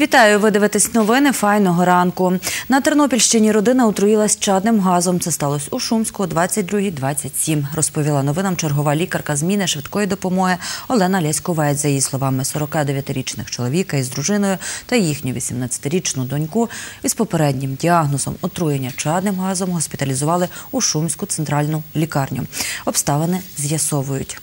Вітаю! Ви дивитесь новини файного ранку. На Тернопільщині родина отруїлась чадним газом. Це сталося у Шумську о 22.27. Розповіла новинам чергова лікарка зміни швидкої допомоги Олена Ляськовець. За її словами, 49-річних чоловіка із дружиною та їхню 18-річну доньку із попереднім діагнозом отруєння чадним газом госпіталізували у Шумську центральну лікарню. Обставини з'ясовують.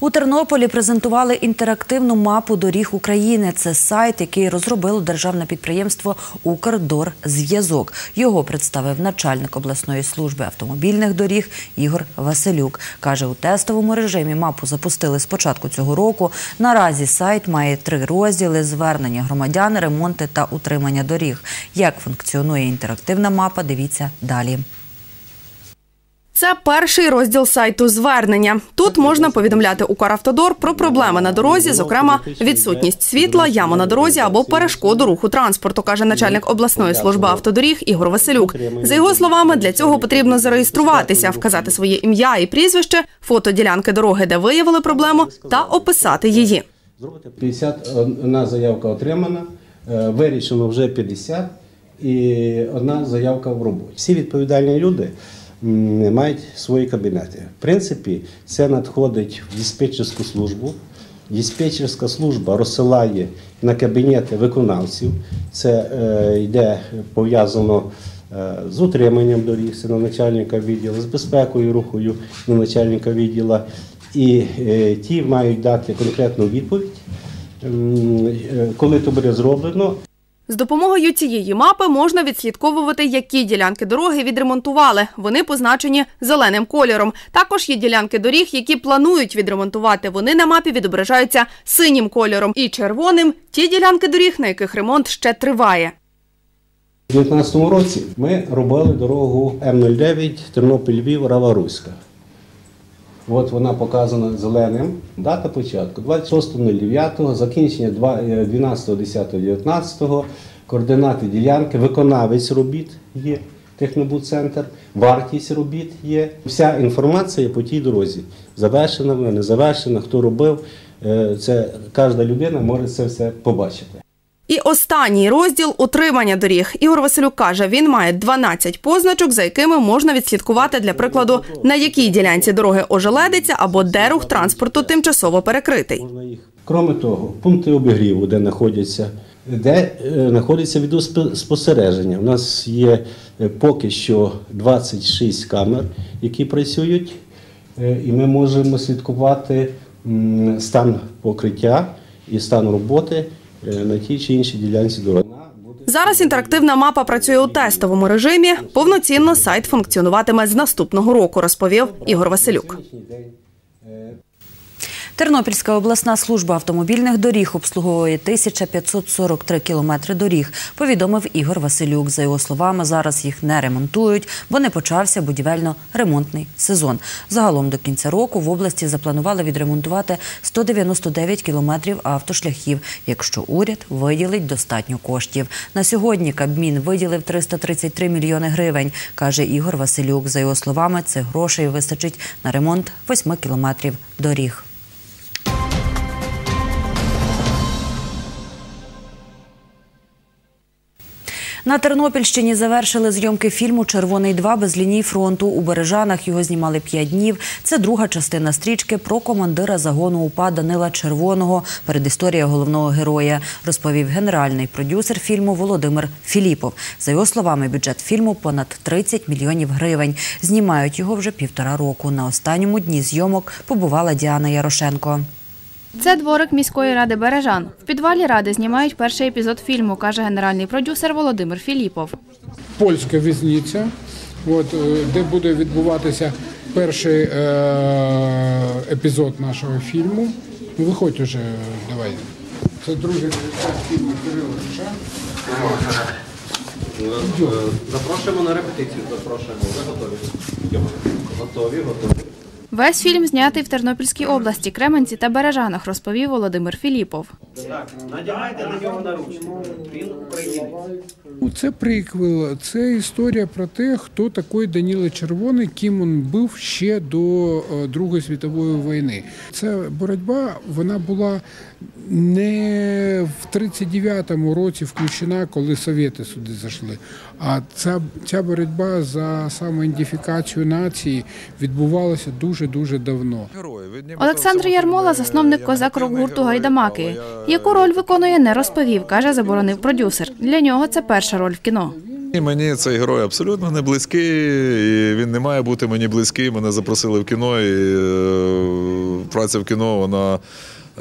У Тернополі презентували інтерактивну мапу доріг України. Це сайт, який розробило державне підприємство Укрдорзв'язок. Його представив начальник обласної служби автомобільних доріг Ігор Василюк. Каже, у тестовому режимі мапу запустили з початку цього року. Наразі сайт має три розділи: звернення громадян, ремонти та утримання доріг. Як функціонує інтерактивна мапа? Дивіться далі. Це перший розділ сайту звернення. Тут можна повідомляти Укравтодор про проблеми на дорозі, зокрема відсутність світла, яму на дорозі або перешкоду руху транспорту, каже начальник обласної служби автодоріг Ігор Василюк. За його словами, для цього потрібно зареєструватися, вказати своє ім'я і прізвище, фото ділянки дороги, де виявили проблему, та описати її. Зробити 51 заявка отримана, е, вирішено вже 50 і одна заявка в роботі. Всі відповідальні люди мають свої кабінети. В принципі, це надходить в диспетчерську службу. Диспетчерська служба розсилає на кабінети виконавців. Це е, йде пов'язано е, з утриманням доріг, на начальника відділу, з безпекою рухою на начальника відділу. І е, ті мають дати конкретну відповідь, е, коли то буде зроблено, З допомогою цієї мапи можна відслідковувати, які ділянки дороги відремонтували. Вони позначені зеленим кольором. Також є ділянки доріг, які планують відремонтувати. Вони на мапі відображаються синім кольором і червоним ті ділянки доріг, на яких ремонт ще триває. У 2019 році ми робили дорогу М09 Тернопіль-Львів, Рава-Руська. От вона показана зеленим. Дата початку 26.09, закінчення два- е, 12.10.19, координати ділянки, виконавець робіт є, Технобудцентр, вартість робіт є. Вся інформація по тій дорозі. Завершена вона, не завершена, хто робив. Е, Це кожна людина може це все побачити. І останній розділ утримання доріг. Ігор Василюк каже, він має 12 позначок, за якими можна відслідкувати, для прикладу, на якій ділянці дороги ожеледиться або де рух транспорту тимчасово перекритий. Кроме того, пункти обігріву, де знаходяться, де е, знаходиться відеоспостереження. У нас є е, поки що 26 камер, які працюють, е, і ми можемо слідкувати стан покриття і стан роботи на тій чи іншій ділянці дороги. Зараз інтерактивна мапа працює у тестовому режимі. Повноцінно сайт функціонуватиме з наступного року, розповів Ігор Василюк. Тернопільська обласна служба автомобільних доріг обслуговує 1543 кілометри доріг, повідомив Ігор Василюк. За його словами, зараз їх не ремонтують, бо не почався будівельно-ремонтний сезон. Загалом до кінця року в області запланували відремонтувати 199 кілометрів автошляхів, якщо уряд виділить достатньо коштів. На сьогодні Кабмін виділив 333 мільйони гривень, каже Ігор Василюк. За його словами, цих грошей вистачить на ремонт 8 кілометрів доріг. На Тернопільщині завершили зйомки фільму Червоний 2 без ліній фронту. У Бережанах його знімали п'ять днів. Це друга частина стрічки про командира загону УПА Данила Червоного. Передісторія головного героя розповів генеральний продюсер фільму Володимир Філіпов. За його словами, бюджет фільму понад 30 мільйонів гривень. Знімають його вже півтора року. На останньому дні зйомок побувала Діана Ярошенко. Це дворик міської ради Бережан. В підвалі ради знімають перший епізод фільму, каже генеральний продюсер Володимир Філіпов. польська візниця, от, е, де буде відбуватися перший е, епізод нашого фільму. Ну, виходь уже, давай. Це другий режисер фільму Запрошуємо на репетицію. Запрошуємо. Ви готові? Готові, готові. Весь фільм знятий в Тернопільській області, Кременці та Бережанах, розповів Володимир Філіпов. Так, надягайте на нього наручники. Він українець. Ну, Це приквел, це історія про те, хто такий Даніло Червоний, ким він був ще до е, Другої світової війни. Ця боротьба вона була не в 39-му році включена, коли совєти сюди зайшли. А ця, ця боротьба за самоідентифікацію нації відбувалася дуже дуже давно. Олександр Ярмола, засновник козак рок гурту Гайдамаки. Яку роль виконує, не розповів. каже, заборонив продюсер. Для нього це перша роль в кіно. І мені цей герой абсолютно не близький, і він не має бути мені близький. Мене запросили в кіно, і е, праця в кіно вона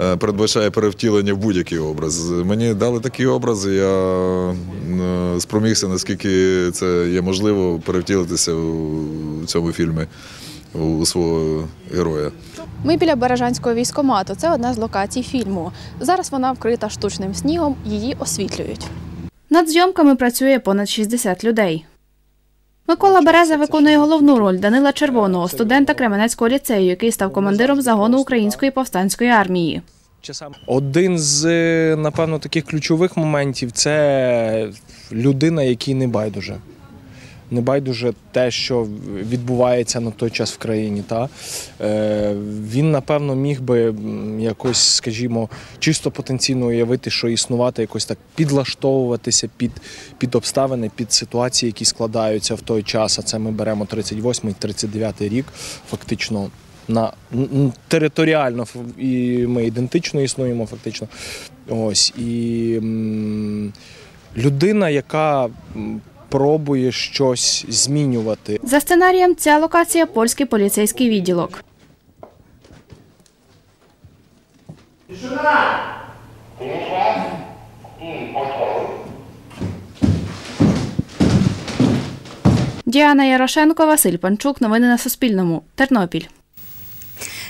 е, передбачає перевтілення в будь-який образ. Мені дали такий образ, я е, спромігся, наскільки це є можливо, перевтілитися у цьому фільмі у свого героя. Ми біля Бережанського військомату. Це одна з локацій фільму. Зараз вона вкрита штучним снігом, її освітлюють. Над зйомками працює понад 60 людей. Микола Береза виконує головну роль Данила Червоного, студента Кременецького ліцею, який став командиром загону української повстанської армії. Один з напевно таких ключових моментів це людина, якій не байдуже. Не байдуже те, що відбувається на той час в країні. Та? Е, він, напевно, міг би якось, скажімо, чисто потенційно уявити, що існувати, якось так підлаштовуватися під, під обставини, під ситуації, які складаються в той час. А це ми беремо 38-39 рік, фактично. На територіально і ми ідентично існуємо, фактично. Ось і людина, яка пробує щось змінювати. За сценарієм, ця локація польський поліцейський відділок. Діана Ярошенко, Василь Панчук. Новини на Суспільному. Тернопіль.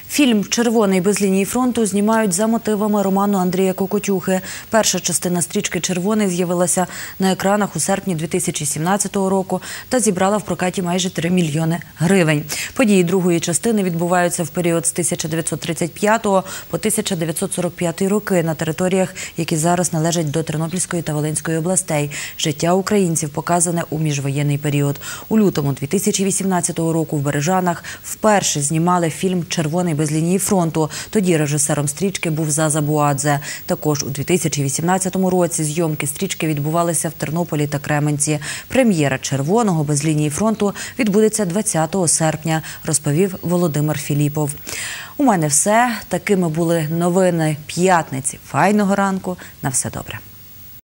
Фільм Червоний без лінії фронту знімають за мотивами роману Андрія Кокотюхи. Перша частина стрічки Червоний з'явилася на екранах у серпні 2017 року та зібрала в прокаті майже 3 мільйони гривень. Події другої частини відбуваються в період з 1935 по 1945 роки на територіях, які зараз належать до Тернопільської та Волинської областей. Життя українців показане у міжвоєнний період. У лютому 2018 року в Бережанах вперше знімали фільм Червоний без лінії фронту. Тоді режисером стрічки був Заза Буадзе. Також у 2018 році зйомки стрічки відбувалися в Тернополі та Кременці. Прем'єра Червоного без лінії фронту відбудеться 20 серпня, розповів Володимир Філіпов. У мене все. Такими були новини п'ятниці. Файного ранку. На все добре.